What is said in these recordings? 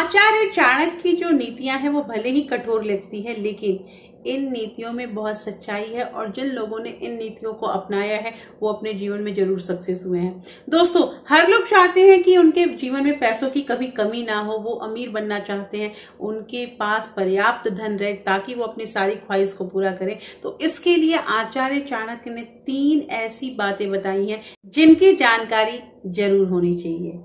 आचार्य चाणक्य की जो नीतियाँ हैं, वो भले ही कठोर लगती है, लेकिन इन नीतियों में बहुत सच्चाई है और जिन लोगों ने इन नीतियों को अपनाया है, वो अपने जीवन में ज़रूर सक्सेस हुए हैं। दोस्तों, हर लोग चाहते हैं कि उनके जीवन में पैसों की कभी कमी ना हो, वो अमीर बनना चाहते हैं, उनके पास पर्याप्त धन रहे ताकि वो अपनी सारी ख्वाहिश को पूरा करें। तो इसके लिए आचार्य चाणक्य ने तीन ऐसी बातें बताई हैं, जिनकी जानकारी ज़रूर होनी चाहिए।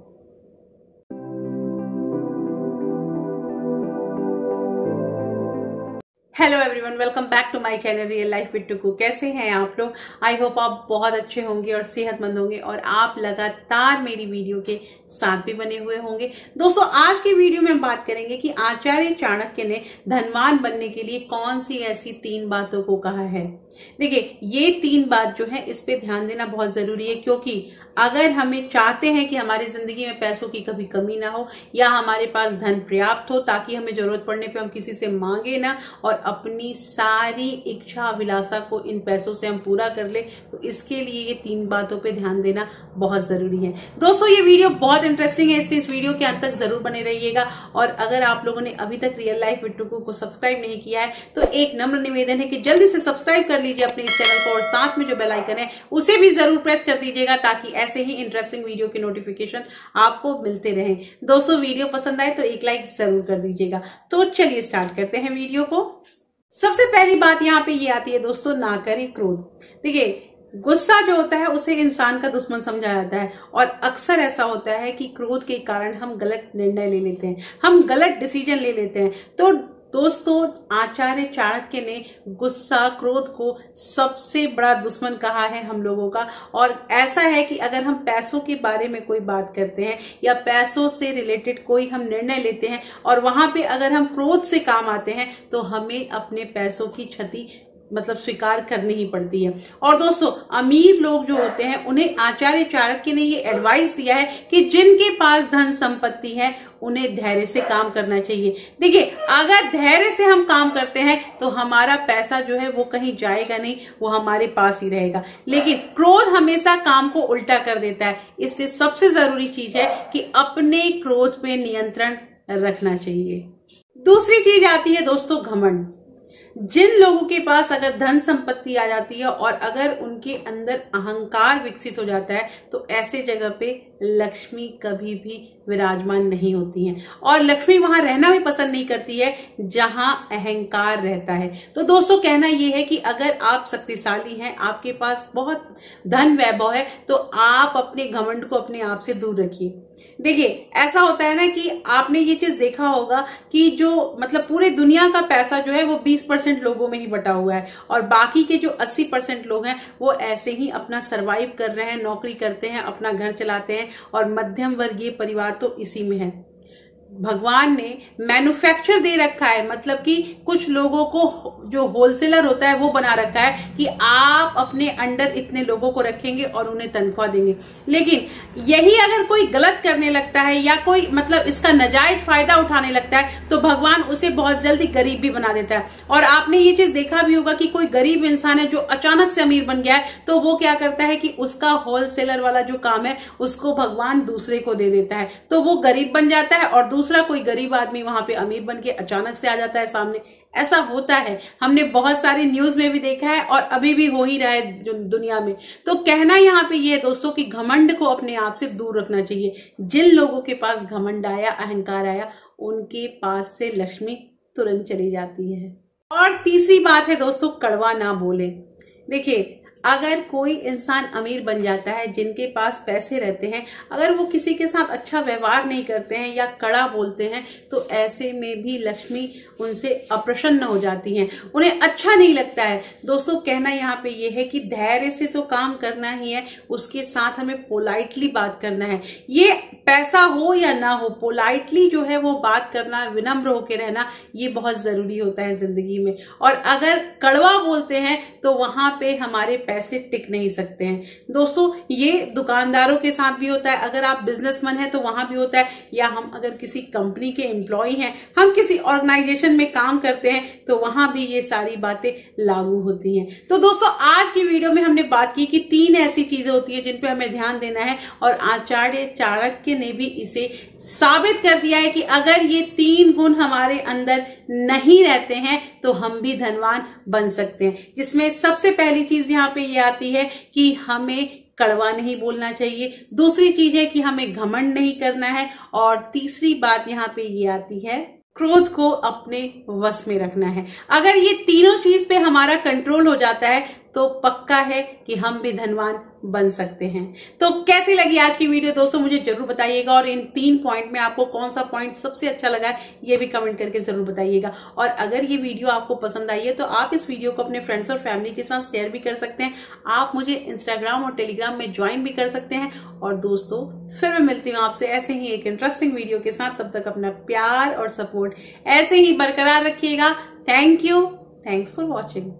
Hello everyone welcome back to my channel real life with Tuku कैसे हैं आप लोग? आई होप आप बहुत अच्छे होंगे और सेहतमंद होंगे और आप लगातार मेरी वीडियो के साथ भी बने हुए होंगे। दोस्तों, आज के वीडियो में हम बात करेंगे कि आचार्य चाणक्य ने धनवान बनने के लिए कौन सी ऐसी तीन बातों को कहा है। देखिए, ये तीन बात जो है, इस पे ध्यान देना बहुत ज़रूरी है, क्योंकि अगर हमें चाहते हैं कि हमारी ज़िंदगी में पैसों की कभी कमी ना हो, या हमारे पास धन पर्याप्त हो, ताकि हमें ज़रूरत पड़ने पे हम किसी से मांगे ना, और अपनी सारी इच्छा अभिलाषा को इन पैसों से हम पूरा कर ले तो इसके लिए ये तीन बातों पे ध्यान देना बहुत ज़रूरी है। दोस्तों, ये वीडियो बहुत इंटरेस्टिंग है, इसलिए इस वीडियो के अंत तक ज़रूर बने रहिएगा, और अगर आप लोगों ने अभी तक रियल लाइफ विट्टुकू को सब्सक्राइब नहीं किया है तो एक नम्र निवेदन है कि जल्दी से सब्सक्राइब कर लीजिए अपने इस चैनल को और साथ में जो बेल आइकन है, उसे भी ज़रूर प्रेस कर दीजिएगा ताकि ऐसे ही इंटरेस्टिंग वीडियो के नोटिफिकेशन आपको मिलते रहे। दोस्तों वीडियो पसंद आए तो एक लाइक ज़रूर कर दीजिएगा। तो चलिए स्टार्ट करते हैं वीडियो को। सबसे पहली बात यहाँ पे ये आती है दोस्तों, ना करें क्रोध। देखिए, गुस्सा जो होता है, उसे इंसान का दुश्मन समझा जाता है और अक्सर ऐसा होता है कि क्रोध के कारण हम गलत निर्णय ले लेते हैं, हम गलत डिसीज़न ले लेते हैं। तो दोस्तों, आचार्य चाणक्य ने गुस्सा, क्रोध को सबसे बड़ा दुश्मन कहा है हम लोगों का। और ऐसा है कि अगर हम पैसों के बारे में कोई बात करते हैं या पैसों से रिलेटेड कोई हम निर्णय लेते हैं और वहाँ पे अगर हम क्रोध से काम आते हैं तो हमें अपने पैसों की क्षति मतलब स्वीकार करनी ही पड़ती है। और दोस्तों, अमीर लोग जो होते हैं, उन्हें आचार्य चाणक्य ने ये एडवाइस दिया है कि जिनके पास धन संपत्ति है, उन्हें धैर्य से काम करना चाहिए। देखिए, अगर धैर्य से हम काम करते हैं तो हमारा पैसा जो है वो कहीं जाएगा नहीं, वो हमारे पास ही रहेगा। लेकिन क्रोध हमेशा काम को उल्टा कर देता है। इसलिए सबसे ज़रूरी चीज़ है कि अपने क्रोध पे नियंत्रण रखना चाहिए। दूसरी चीज़ आती है दोस्तों, घमंड। जिन लोगों के पास अगर धन संपत्ति आ जाती है और अगर उनके अंदर अहंकार विकसित हो जाता है तो ऐसे जगह पे लक्ष्मी कभी भी विराजमान नहीं होती हैं। और लक्ष्मी वहाँ रहना भी पसंद नहीं करती है, जहाँ अहंकार रहता है। तो दोस्तों, कहना यह है कि अगर आप शक्तिशाली हैं, आपके पास बहुत धन वैभव है तो आप अपने घमंड को अपने आप से दूर रखिए। देखिए, ऐसा होता है ना कि आपने ये चीज़ देखा होगा कि जो मतलब पूरे दुनिया का पैसा जो है वो 20 परसेंट लोगों में ही बटा हुआ है और बाकी के जो 80 परसेंट लोग हैं, वो ऐसे ही अपना सरवाइव कर रहे हैं, नौकरी करते हैं, अपना घर चलाते हैं और मध्यम वर्गीय परिवार तो इसी में है। भगवान ने मैन्युफैक्चर दे रखा है। मतलब कि कुछ लोगों को जो होलसेलर होता है, वो बना रखा है कि आप अपने अंडर इतने लोगों को रखेंगे और उन्हें तनख्वाह देंगे। लेकिन यही अगर कोई गलत करने लगता है या कोई मतलब इसका नजायज फ़ायदा उठाने लगता है तो भगवान उसे बहुत जल्दी गरीब भी बना देता है। और आपने ये चीज़ देखा भी होगा कि कोई गरीब इंसान है जो अचानक से अमीर बन गया है तो वो क्या करता है कि उसका होलसेलर वाला जो काम है, उसको भगवान दूसरे को दे देता है। तो वो गरीब बन जाता है और दूसरा कोई गरीब आदमी वहाँ पे अमीर बन के अचानक से आ जाता है सामने। ऐसा होता है। हमने बहुत सारी न्यूज़ में भी देखा है और अभी भी हो ही रहा है दुनिया में। तो कहना यहाँ पे ये दोस्तों कि घमंड को अपने आप से दूर रखना चाहिए। जिन लोगों के पास घमंड आया, अहंकार आया, उनके पास से लक्ष्मी तुरंत चली जाती है। और तीसरी बात है दोस्तों, कड़वा ना बोले। देखिए अगर कोई इंसान अमीर बन जाता है, जिनके पास पैसे रहते हैं, अगर वो किसी के साथ अच्छा व्यवहार नहीं करते हैं या कड़ा बोलते हैं तो ऐसे में भी लक्ष्मी उनसे अप्रसन्न हो जाती हैं। उन्हें अच्छा नहीं लगता है। दोस्तों, कहना यहाँ पे ये है कि धैर्य से तो काम करना ही है, उसके साथ हमें पोलाइटली बात करना है। ये पैसा हो या ना हो पोलाइटली जो है वो बात करना, विनम्र होकर रहना, ये बहुत ज़रूरी होता है ज़िंदगी में। और अगर कड़वा बोलते हैं तो वहाँ पे हमारे पैसे टिक नहीं सकते हैं। दोस्तों, ये दुकानदारों के साथ भी होता है। अगर आप बिजनेसमैन है तो वहाँ भी होता है। या हम अगर किसी कंपनी के एम्प्लॉय हैं, हम किसी ऑर्गेनाइजेशन में काम करते हैं तो वहाँ भी ये सारी बातें लागू होती हैं। तो दोस्तों, आज की वीडियो में हमने बात की कि तीन ऐसी चीज़ें होती है जिन पे हमें ध्यान देना है। और आचार्य चाणक्य ने भी इसे साबित कर दिया है कि अगर ये तीन गुण हमारे अंदर नहीं रहते हैं तो हम भी धनवान बन सकते हैं। जिसमें सबसे पहली चीज़ यहाँ पे ये आती है कि हमें कड़वा नहीं बोलना चाहिए। दूसरी चीज़ है कि हमें घमंड नहीं करना है। और तीसरी बात यहाँ पे ये आती है, क्रोध को अपने वश में रखना है। अगर ये तीनों चीज़ पे हमारा कंट्रोल हो जाता है तो पक्का है कि हम भी धनवान बन सकते हैं। तो कैसी लगी आज की वीडियो दोस्तों, मुझे ज़रूर बताइएगा और इन तीन पॉइंट में आपको कौन सा पॉइंट सबसे अच्छा लगा है, ये भी कमेंट करके ज़रूर बताइएगा। और अगर ये वीडियो आपको पसंद आई है तो आप इस वीडियो को अपने फ्रेंड्स और फैमिली के साथ शेयर भी कर सकते हैं। आप मुझे इंस्टाग्राम और टेलीग्राम में ज्वाइन भी कर सकते हैं। और दोस्तों, फिर मैं मिलती हूँ आपसे ऐसे ही एक इंटरेस्टिंग वीडियो के साथ। तब तक अपना प्यार और सपोर्ट ऐसे ही बरकरार रखिएगा। Thank you thanks for watching